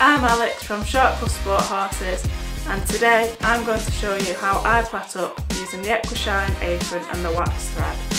I'm Alex from Short Clough Sport Horses and today I'm going to show you how I plait up using the Equishine apron and the wax thread.